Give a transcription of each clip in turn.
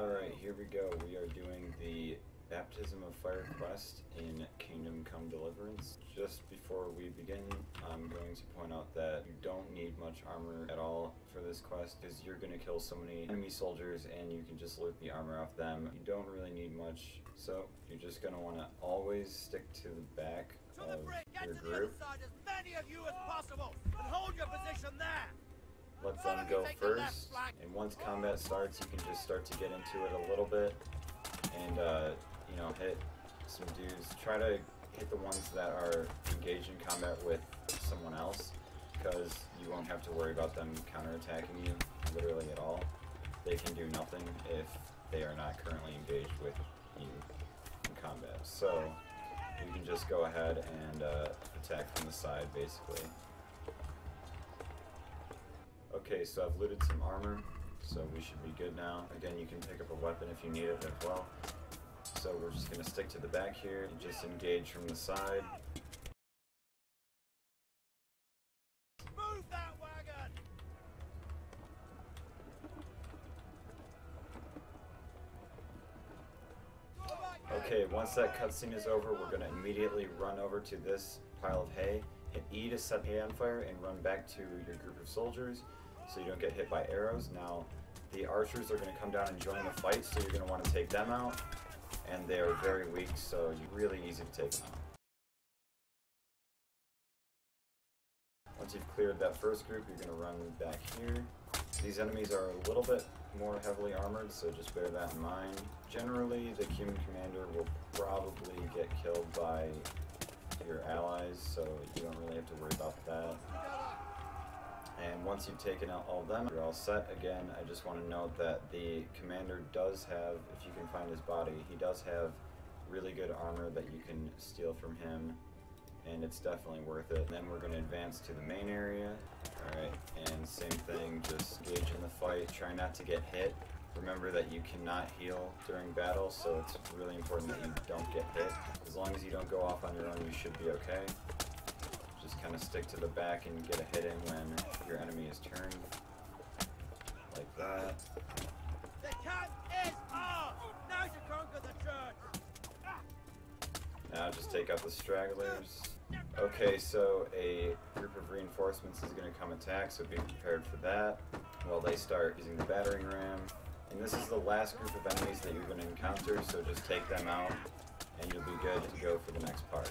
Alright, here we go. We are doing the Baptism of Fire quest in Kingdom Come Deliverance. Just before we begin, I'm going to point out that you don't need much armor at all for this quest because you're going to kill so many enemy soldiers and you can just loot the armor off them. You don't really need much, so you're just going to want to always stick to the back To the of! Get your to the other group. side, as many of you as possible! And hold your position there! Let them go take the left first. And once combat starts, you can just start to get into it a little bit and, uh, you know, hit some dudes. Try to hit the ones that are engaged in combat with someone else because you won't have to worry about them counterattacking you literally at all. They can do nothing if they are not currently engaged with you in combat. So you can just go ahead and uh, attack from the side basically. Okay, so I've looted some armor, so we should be good now. Again, you can pick up a weapon if you need it as well. So we're just gonna stick to the back here and just engage from the side. Move that wagon! Okay, once that cutscene is over, we're gonna immediately run over to this pile of hay, hit E to set hay on fire, and run back to your group of soldiers so you don't get hit by arrows. Now, the archers are gonna come down and join the fight, so you're gonna wanna take them out, and they are very weak, so you're really easy to take them out. Once you've cleared that first group, you're gonna run back here. These enemies are a little bit more heavily armored, so just bear that in mind. Generally, the Cuman commander will probably get killed by your allies, so you don't really have to worry about that. And once you've taken out all of them, you're all set. Again, I just want to note that the commander does have, if you can find his body, he does have really good armor that you can steal from him and it's definitely worth it. Then we're going to advance to the main area. Alright, and same thing, just engage in the fight, try not to get hit. Remember that you cannot heal during battle, so it's really important that you don't get hit. As long as you don't go off on your own, you should be okay. Just kind of stick to the back and get a hit in when your enemy is turned. Like that. The camp is ours! Now to conquer the church! Now just take out the stragglers. Okay, so a group of reinforcements is going to come attack, so be prepared for that. While they start using the battering ram. And this is the last group of enemies that you're going to encounter, so just take them out, and you'll be good to go for the next part.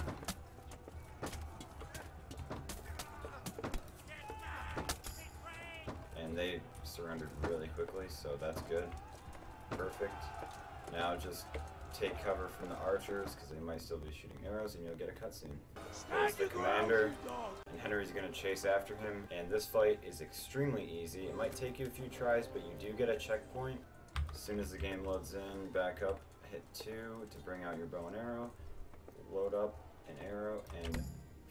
And they surrendered really quickly, so that's good. Perfect. Now just take cover from the archers because they might still be shooting arrows and you'll get a cutscene. There's the commander and Henry's going to chase after him and this fight is extremely easy. It might take you a few tries but you do get a checkpoint. As soon as the game loads in, back up, hit 2 to bring out your bow and arrow, load up an arrow and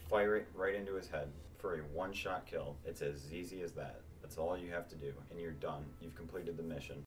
fire it right into his head for a one shot kill. It's as easy as that. That's all you have to do and you're done. You've completed the mission.